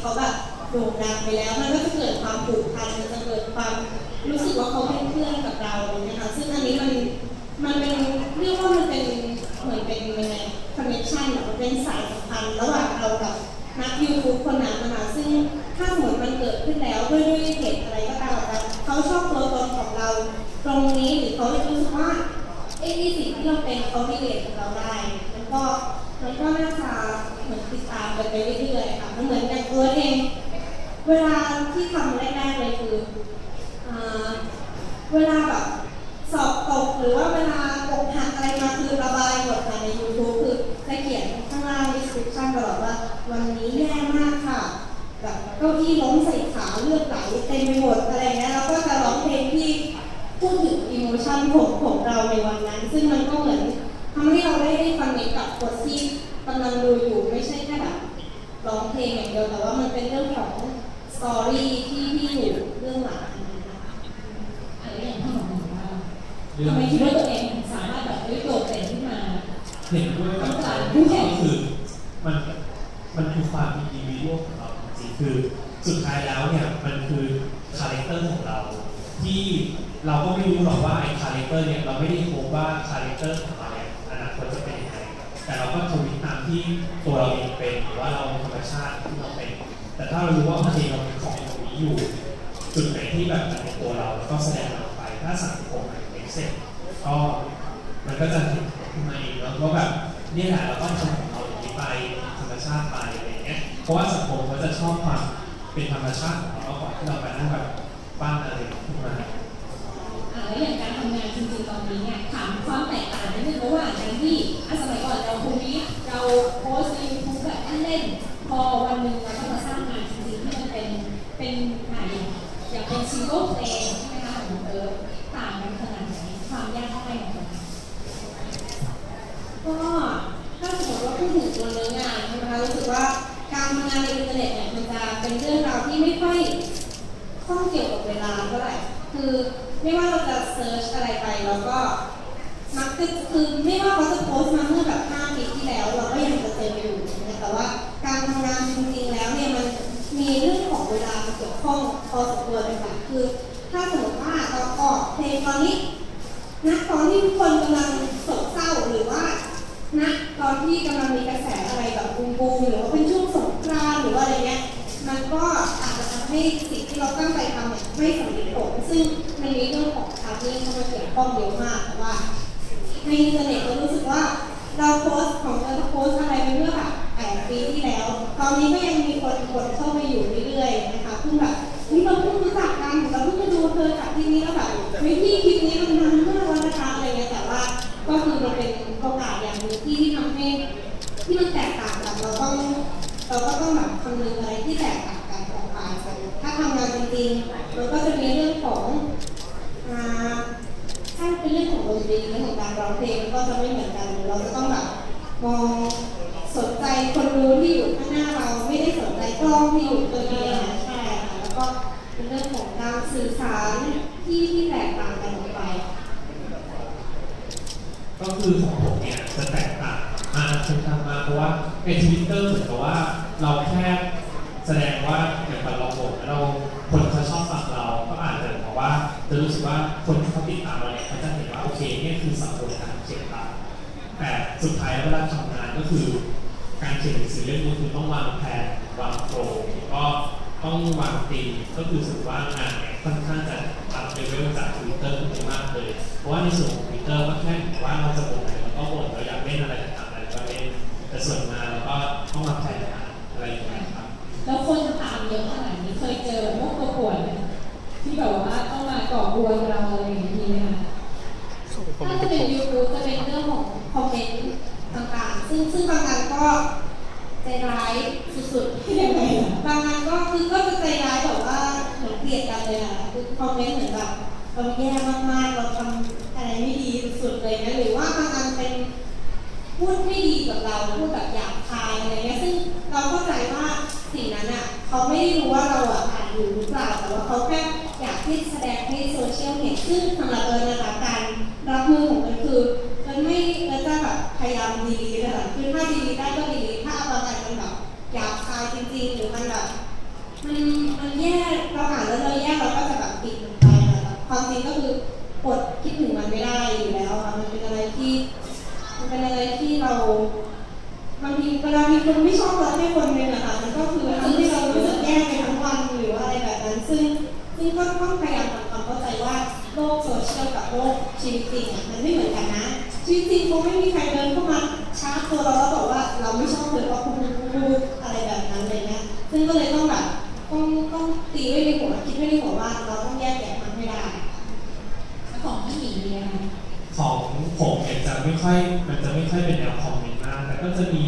เขาแบบโด่งดังไปแล้วมันก็จะเกิดความผูกพันมันจะเกิดความรู้สึกว่าเขาเป็นเพื่อนกับเราเงี้ยค่ะซึ่งอันนี้มันมันเป็นเรียกว่ามันเป็นเหมือนเป็นยังไงคอนเนคชั่นหรือเป็นสายสัมพันธ์ระหว่างเรากับนักยูทูบคนนั้นนะคะซึ่งถ้าสมมติมันเกิดขึ้นแล้วด้วยด้วยเหตุอะไรก็ตามแต่เขาชอบตัวตนของเรา ตรงนี้หรือเขารู้สึกว่าไอ้ที่สิ่งที่เราเป็นเขาไม่เรียนกับเราได้มันก็มันก็น่าจะ กันไปเรื่อยๆค่ะมันเหมือนอย่างตัวเองเวลาที่ทำแรกๆเลยคืออเวลาแบบสอบตกหรือว่าเวลาอกหักอะไรมาคือระบายหมดค่ะใน YouTube คือจะเขียนข้างล่าง description ตลอดว่า วันนี้แย่มากค่ะแบบเก้าอี้ล้มใส่ขาเลือดไหลเต็มไปหมดอะไรเงี้ยแล้วก็จะร้องเพลงที่พูดถึง emotion ของของเราในวันนั้น ซึ่งมันก็เหมือนทำให้เราได้ได้ฟังในกับคนที่กำลังดูอยู่ไม่ใช่แค่แบบ ร้องเพลงอย่างเดียวแต่ว่ามันเป็นเรื่องของ story ที่ที่อยู่เบื้องหลังนะคะอะไรอย่างที่หมอบอกว่าทำไมคิดว่าตัวเองสามารถแบบเฮ้ยโดดเด่นขึ้นมาเห็นด้วยกับต้องการผู้แข่คือมันมันคือความ individual ของเราจริงคือสุดท้ายแล้วเนี่ยมันคือ character ของเรา ที่เราก็ไม่รู้หรอกว่าไอ้ character เนี่ยเราไม่ได้โคว่า character ของเราเนี่ยอนาคตจะเป็นยังไงแต่เราก็ทวิต ที่ตัวเราเองเป็นหรือว่าเราธรรมชาติที่เราเป็น แต่ถ้าเรารู้ว่าโอเคเราเป็นของตรงนี้อยู่ จุดไหนที่แบบในตัวเราแล้วก็แสดงออกไปถ้าสังคมมันเป็นเซ็ตก็มันก็จะขึ้นมาเองแล้วก็แบบนี่แหละเราก็ทำของเราอย่างนี้ไปธรรมชาติไปอะไรอย่างเงี้ยเพราะว่าสังคมเขาจะชอบความเป็นธรรมชาติของเรามากกว่าที่เราไปนั่งแบบปั้นอะไรขึ้นมาอ่าแล้วอย่างการทำงานจริงๆตอนนี้เนี่ยถามความแตกต่างนิดนึงระหว่างการที่สมัยก่อนเราโพสต์ในยูทูบแบบเล่นๆพอวันหนึ่งเราก็มาสร้างงานจริงๆที่มันเป็นเป็นงานอย่าง อย่างเป็นซิงเกิลเพลงใช่ไหมคะของเอิร์ธต่างกันขนาดไหนความยากเท่าไหร่ของมันก็ถ้าสมมติว่าพูดถึงตัวเนื้องานใช่ไหมคะรู้สึกว่าการทำงานในอินเทอร์เน็ตเนี่ยมันจะเป็นเรื่องราวที่ไม่ค่อยข้องเกี่ยวกับเวลาเท่าไหร่คือไม่ว่าเราจะ search อะไรไปเราก็มักจะคือไม่ว่าเขาจะโพสต์มาเมื่อแบบ5ปีที่แล้ว เราก็ยังจะเจออยู่นะแต่ว่าการทำงานจริงๆแล้วเนี่ยมันมี เวลามาเกี่ยวข้องพอสมควรเลยค่ะคือถ้าสมมติว่าเราออกเพลงตอนนี้ณตอนที่ทุกคนกำลังโศกเศร้าหรือว่าณตอนที่กำลังมีกระแสอะไรแบบ boom boom หรือว่าเป็นช่วงสงกรานต์หรือว่าอะไรเงี้ยมันก็อาจจะทำให้สิ่งที่เราตั้งใจทำเนี่ยไม่สำเร็จผลซึ่งมันมีเรื่องของ target เข้ามาเกี่ยวข้องเยอะมากเพราะว่าในอินเทอร์เน็ตเรารู้สึกว่าเราโพสของเราโพสอะไรไปเมื่อแบบแปดปีที่แล้ว ตอนนี้ก็ยังมีคนกดเข้ามา ที่มันแตกต่างกันเราต้องเราก็ต้องแบบคำนึงอะไรที่แตกต่างกันออกไปถ้าทำงานจริงๆมันก็จะมีเรื่องของอ่าถ้าเป็นเรื่องของดนตรีเรื่องของการร้องเพลงก็จะไม่เหมือนกัน เราจะต้องแบบมองสนใจคนดูที่อยู่ข้างหน้าเราไม่ได้สนใจกล้องที่อยู่ตัวเดียวใช่ค่ะแล้วก็เป็นเรื่องของการสื่อสารที่ที่แตกต่างกันออกไป ก็คือของผมเนี่ยจะแตกต่าง มากค่อนข้างมาเพราะว่าในทวิตเตอร์เหมือนกับว่าเราแค่แสดงว่าอย่างแบบเราบ่นแล้วเราคนเขาชอบฟังเราก็อาจจะเพราะว่าจะรู้สึกว่าคนที่เขาติดตามเราเนี่ยเขาจะเห็นว่าโอเคเนี่ยคือสังคมการเขียนตามแต่สุดท้ายเวลาทำงานก็คือ การเขียนหนังสือเล่มนี้คือต้องวางแผนวางโปรก็ต้องวางตีก็คือสึกว่างานเนี่ยค่อนข้างจะup level จากทวิตเตอร์ขึ้นไปมากเลย เพราะว่าในส่วนของทวิตเตอร์ก็แค่ว่าเราจะบ่นอะไรเราก็บ่นเราอยากเล่นอะไรต่าง แต่ส่วนงาเราก็ต้องวางแผนงานอะไรอย่างเงี้ยครับแล้วคนตามเยอะขนาดนี้เคยเจอแบบพวกตัวป่วนไหมที่แบบว่าต้องมาก่อกวนเราอะไรอย่างนี้ไหมคะถ้าจะเป็นยูทูบจะเป็นเรื่องของ comment ต่างๆ ซึ่งซึ่งบางอันก็ใจร้ายสุดๆที่ยังไงบางอันก็คือก็จะใจร้ายแบบว่าเหมือนเกลียดกันเลยอะคือคอมเมนต์เหมือนแบบเราแย่มากๆ เราทำอะไรไม่ดีสุดๆเลยนะหรือว่าบางอันเป็น พูดไม่ดีกับเราพูดแบบหยาบคายอะไรเงี้ยซึ่งเราเข้าใจว่าสิ่งนั้นอะเขาไม่ได้รู้ว่าเราอะอ่านอยู่หรือเปล่าแต่ว่าเขาแค่อยากที่แสดงให้โซเชียลเห็นซึ่งสำหรับเอิญนะคะการรับมือของมันคือมันไม่มันจะแบบพยายามดีๆนะคะคือถ้าดีๆได้ก็ดีถ้าบางอันมันแบบหยาบคายจริงๆหรือมันแบบมันมันแยกเราอ่านแล้วเราแยกเราก็จะแบบปิดมันไปแต่ความจริงก็คืออดคิดถึงมันไม่ได้อยู่แล้วค่ะมันเป็นอะไรที่ มันเป็นอะไรที่เราบางทีเวลามีคนไม่ชอบเราแค่คนหนึงอะค่ะมันก็คือทำให้เรารู้สึกแย่ไปทั้งวันหรือว่าอะไรแบบนั้น ซึ่งซึ่งก็ต้องพยายามทำความเข้าใจว่าโลกโซเชียลกับโลกชีวิตจริงอะมันไม่เหมือนกันนะชีวิตจริงคงไม่มีใครเดินเข้ามาชาร์จตัวเราแล้วบอกว่าเราไม่ชอบเธอเพราคุณพูดอะไรแบบนั้นเลยนะซึ่งก็เลยต้องแบบต้องต้องตีไว้ในหัวคิดไว้ในหัวว่าเราต้องแยกแยะมันให้ได้แล้วของพี่หมีมีอะไร ของผมเนี่ยจะไม่ค่อยมันจะไม่ค่อยเป็นแนวคอมเมนต์มาก แต่ก็จะมี